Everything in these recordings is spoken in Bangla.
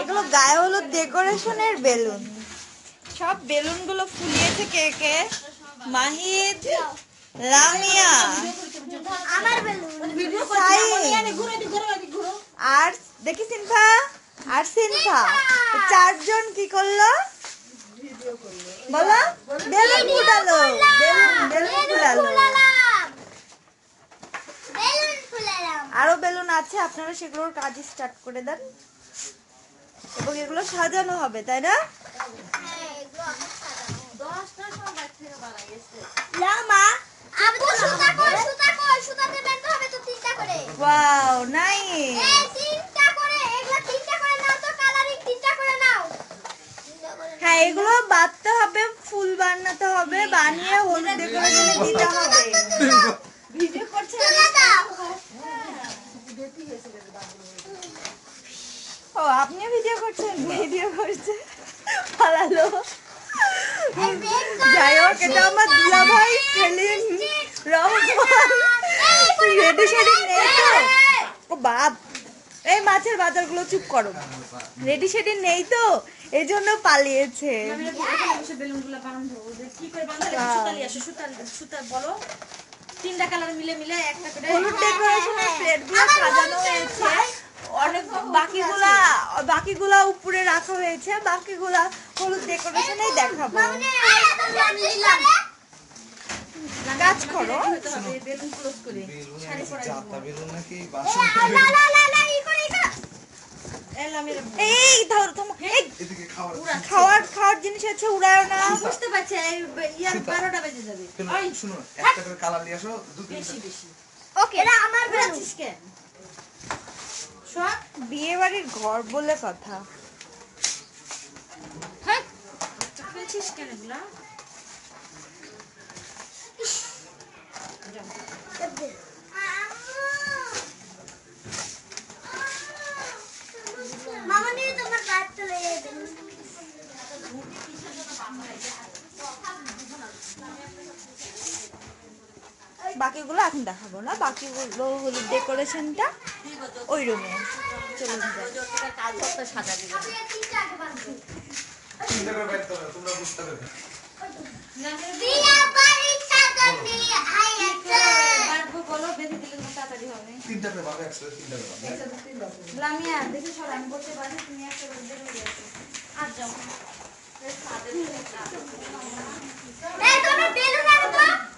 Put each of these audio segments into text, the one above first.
এগুলো গায়ে হলো ডেকোরেশনের বেলুন। সব বেলুন। গুলো ফুলিয়েছে কে কে মাহিদ লামিয়া আমার বেলুন আর দেখি সিনফা আর সিনফা চারজন কি করল? বলো বেলুন ফুটালো বেলুন বেলুন ফুটালো আরও বেলুন আছে আপনারা সেগুলোর কাজ স্টার্ট করে দেন। এবং এগুলো সাজানো হবে তাই না? ওয়াও নাইস হ্যাঁ এগুলো বাঁধতে হবে ফুল বানাতে হবে বানিয়ে হলুদ ডেকোরেশনে দিতে হবে। ভিডিও করছে ও আপনিও ভিডিও করছেন? ভিডিও করছে? পালালো। যাই হোক এটা আমার দুলা ভাই সেলিম রহমান। রেডি সেডি নেই তো। ও বাপ। এই মাছের বাজারগুলো চুপ করো। রেডি সেডি নেই তো। এই জন্য পালিয়েছে। তিনটা কালার মিলে মিলে একটা করে হলুদ ডেকোরেশনের প্লেটগুলো সাজানো হয়েছে অনেক বাকিগুলা বাকিগুলা উপরে রাখা হয়েছে বাকিগুলা হলুদ ডেকোরেশনেই দেখাবো। কাজ করো। বেলুন ক্লোজ করে শাড়ি পরা যাতা বেলুন নাকি? বাসন লা লা লা লা ই করে ই করে। এলাম এর এই ধর তোমার খাওয়ার খাওয়ার জিনিস আছে উড়ায় না। বুঝতে পারছি ইয়ার বারোটা বেজে যাবে। শুনো, একটা করে কালার নিয়ে আসো বেশি বেশি। ওকে আমার বেলুন। শোন বিয়ে বাড়ির ঘর বলে কথা। হ্যাঁ। পেয়েছিস কেন এগুলা? মামা নিয়ে তোমার কাজ চলে যাবে বাকিগুলো এখন দেখাবো না বাকিগুলো হলুদ ডেকোরেশনটা ওই রুমে। চলুন আর যাও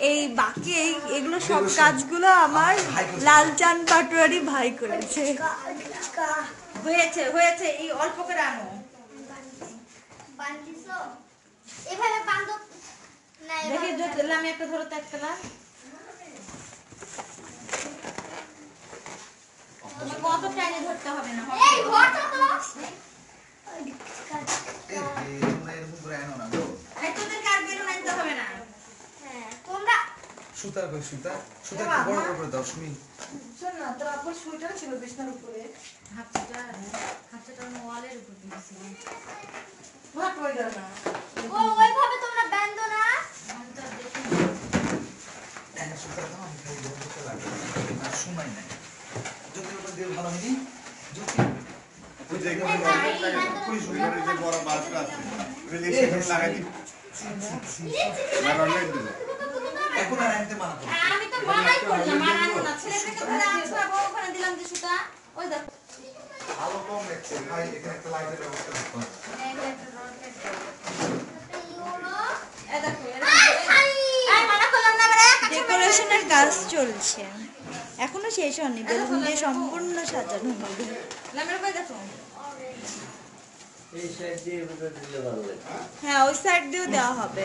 এই বাকি এই এগুলো সব কাজগুলো আমার লালচান পাটোয়ারি ভাই করেছে। হয়েছে হয়েছে এই অল্প করে আনো? এভাবে বান্ধো না দেখি এভাবে যে লামি একটা ধরো তো একটা না। তোমাকে অত টাইনে ধরতে হবে না। এই ঘরটা তো। এরকম করে আনো না গো এই তোদের কার বেলুন আনতে হবে না হ্যাঁ তোমরা সুতার কই সুতা সুতা একটু বড় বড় করে দাও সুমি। হাতটা হাতটা ওয়ালের উপর দিয়েছিলাম ও ওইভাবে তোমরা না। দেখি হ্যাঁ, সুতা দাও আমি খালি লাগবে আর সময় নাই। যদি ওটা দিয়ে ভালো হয়নি? যদি ওই যে সুন্দর এই যে বড় বাসটা আছে লাগাই দিই। না অনলাইন দিব। এখন আর আনতে মানা করো। আমি তো মানাই করলাম আর আনব না ছেলেটাকে ধরে আনছো আবার ওখানে দিলাম যে সুতা। ওই দেখো। আলো কম লাগছে ভাই এখানে একটা লাইটের ব্যবস্থা করতে হবে। ডেকোরেশনের কাজ চলছে। এখনও শেষ হয়নি বেলুন দিয়ে সম্পূর্ণ সাজানো হবে। হ্যাঁ ওই সাইড দিয়েও দেওয়া হবে।